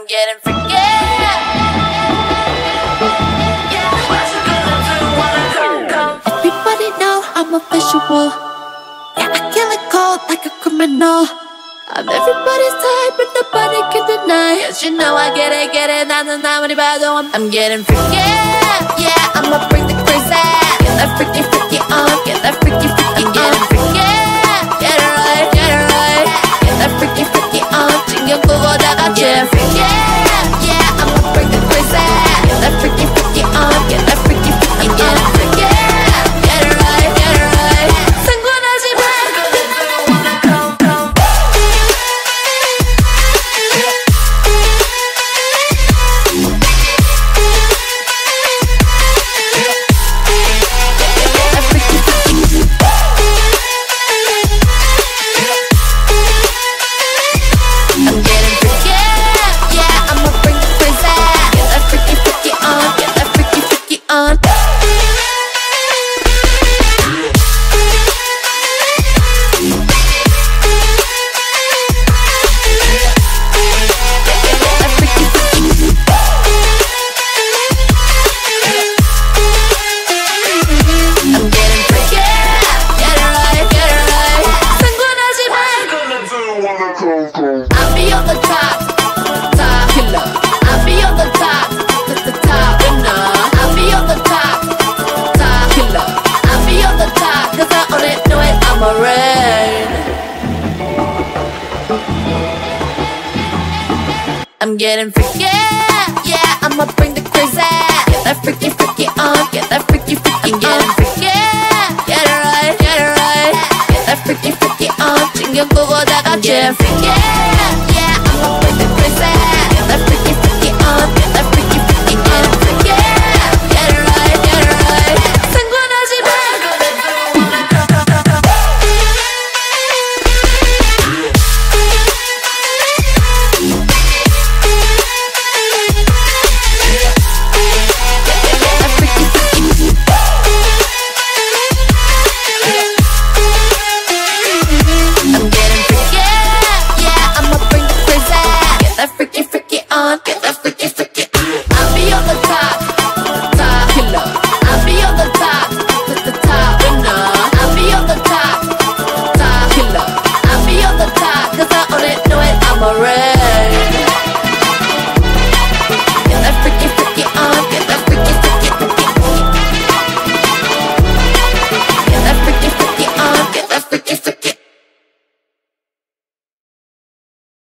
I'm getting forget. Everybody know I'm a visual. Yeah, I kill it cold like a criminal. I'm everybody's type, but nobody can deny. Cause you know I get it, get it, not the night when I'm getting freaky, Yeah, I'ma bring the crazy. You're not getting freaky. Yeah, I'ma bring the crazy. Get that freaky, freaky on. Get that freaky, freaky on. Getting freaky. Get it right, get it right. Get that freaky, freaky on. 챙겨 보고 다 같이 freaky. Yeah, I'ma bring the crazy. it, fuck get.